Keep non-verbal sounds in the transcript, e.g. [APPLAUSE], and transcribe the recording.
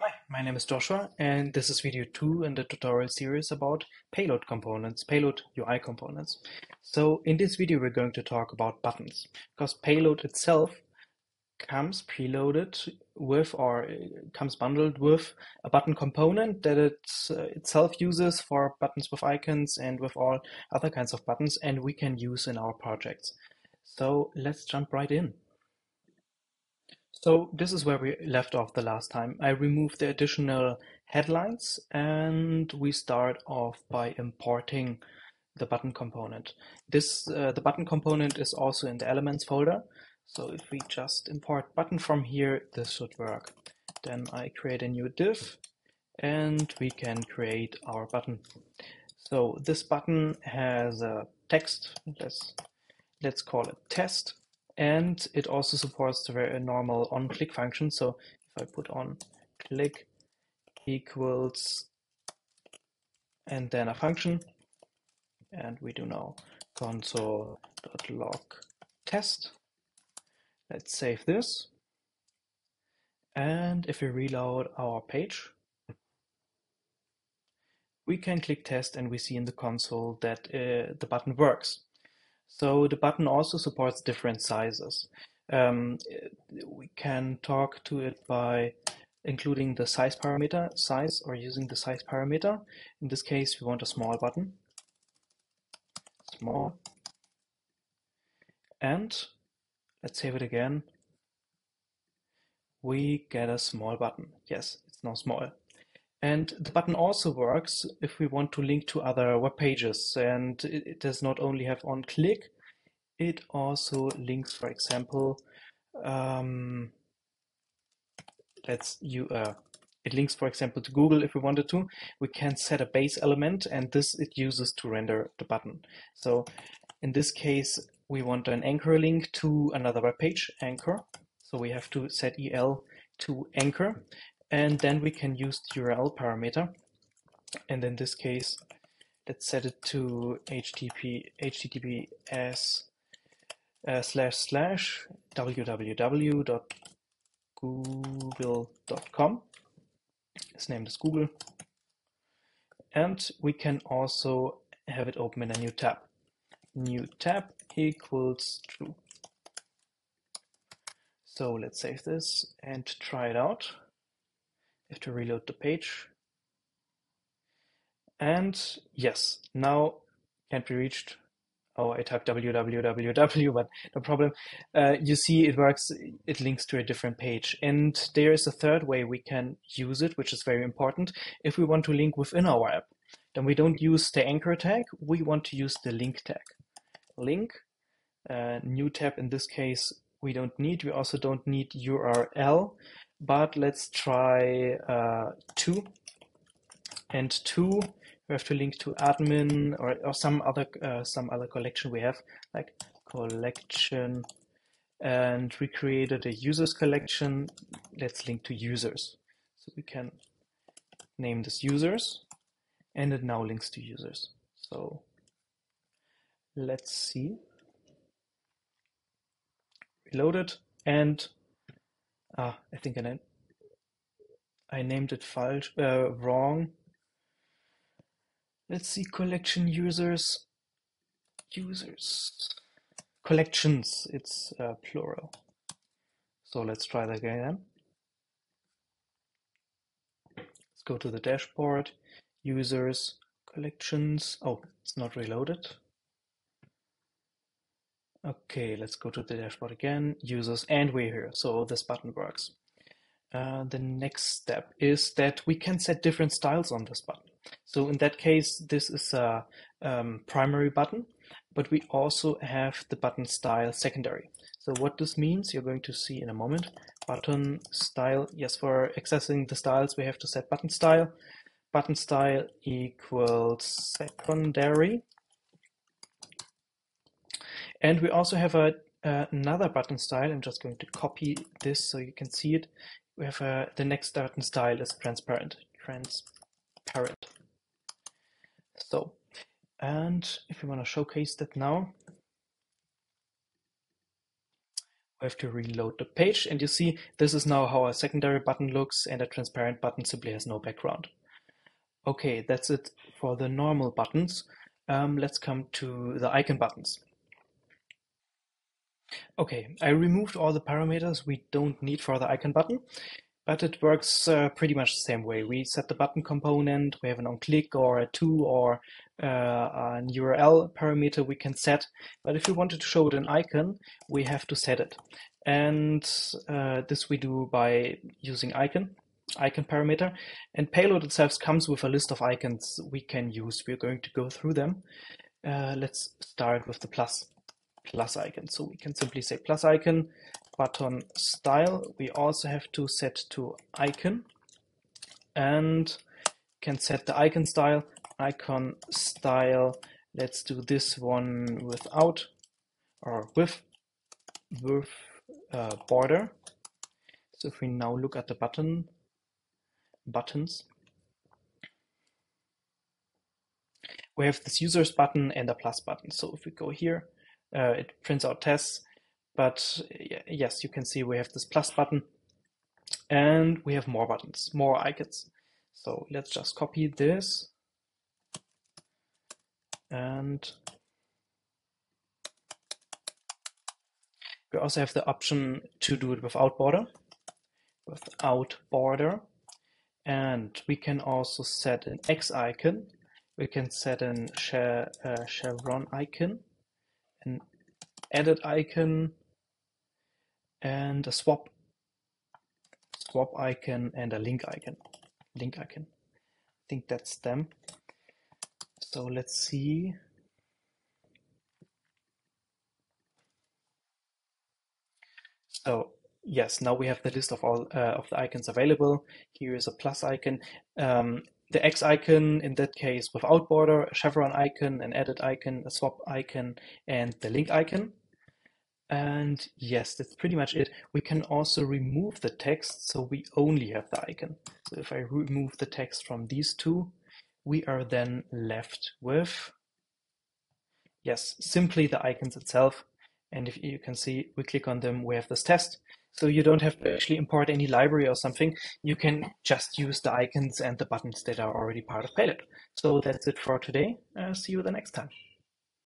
Hi, my name is Joshua, and this is video 2 in the tutorial series about payload components, payload UI components. So in this video we're going to talk about buttons, because payload itself comes preloaded with or uh, comes bundled with a button component that it uh, itself uses for buttons with icons and with all other kinds of buttons and we can use in our projects. So let's jump right in. So this is where we left off the last time. I removed the additional headlines and we start off by importing the button component. This uh, The button component is also in the elements folder. So if we just import button from here, this should work. Then I create a new div and we can create our button. So this button has a text. Let's, let's call it test and it also supports the very normal on click function. So if I put on click equals and then a function, and we do now console.log test. Let's save this. And if we reload our page, we can click test and we see in the console that uh, the button works. So the button also supports different sizes. Um, we can talk to it by including the size parameter, size, or using the size parameter. In this case, we want a small button. Small. And let's save it again. We get a small button. Yes, it's now small. And the button also works if we want to link to other web pages. And it, it does not only have on click, it also links, for example, um, let's you uh, it links, for example, to Google if we wanted to. We can set a base element and this it uses to render the button. So in this case, we want an anchor link to another web page, anchor. So we have to set el to anchor and then we can use the URL parameter. And in this case, let's set it to HTTP, HTTPS uh, slash slash www.google.com. Its name is Google. And we can also have it open in a new tab. New tab equals true. So let's save this and try it out have to reload the page. And yes, now can't be reached. Oh, I typed www, [LAUGHS] but no problem. Uh, you see it works, it links to a different page. And there is a third way we can use it, which is very important. If we want to link within our app, then we don't use the anchor tag, we want to use the link tag. Link, uh, new tab in this case, we don't need. We also don't need URL but let's try uh, to. And to, we have to link to admin or, or some other uh, some other collection we have, like collection. And we created a users collection. Let's link to users. So we can name this users, and it now links to users. So let's see. Reload it, and Ah, I think I I named it falsch, uh, wrong. Let's see, collection users, users, collections, it's uh, plural. So let's try that again. Let's go to the dashboard, users, collections. Oh, it's not reloaded. Okay, let's go to the dashboard again, users, and we're here. So this button works. Uh, the next step is that we can set different styles on this button. So in that case, this is a um, primary button, but we also have the button style secondary. So what this means, you're going to see in a moment. Button style, yes, for accessing the styles, we have to set button style. Button style equals secondary and we also have a, uh, another button style. I'm just going to copy this so you can see it. We have a, the next button style is transparent. Transparent. So, and if we want to showcase that now, we have to reload the page and you see this is now how a secondary button looks and a transparent button simply has no background. Okay, that's it for the normal buttons. Um, let's come to the icon buttons. Okay, I removed all the parameters we don't need for the icon button, but it works uh, pretty much the same way. We set the button component, we have an on-click or a to or uh, an URL parameter we can set, but if we wanted to show it an icon, we have to set it. And uh, this we do by using icon, icon parameter, and payload itself comes with a list of icons we can use. We're going to go through them. Uh, let's start with the plus plus icon. So we can simply say plus icon, button style. We also have to set to icon and can set the icon style, icon style. Let's do this one without or with, with uh, border. So if we now look at the button buttons, we have this users button and a plus button. So if we go here, uh, it prints out tests. But yes, you can see we have this plus button and we have more buttons, more icons. So let's just copy this and we also have the option to do it without border, without border. And we can also set an X icon. We can set an uh, chevron icon an edit icon and a swap swap icon and a link icon link icon. I think that's them. So let's see. So yes now we have the list of all uh, of the icons available. Here is a plus icon. Um, the X icon in that case without border, a chevron icon, an edit icon, a swap icon, and the link icon. And yes, that's pretty much it. We can also remove the text so we only have the icon. So if I remove the text from these two, we are then left with, yes, simply the icons itself. And if you can see, we click on them, we have this test. So you don't have to actually import any library or something. You can just use the icons and the buttons that are already part of Payload. So that's it for today. Uh, see you the next time.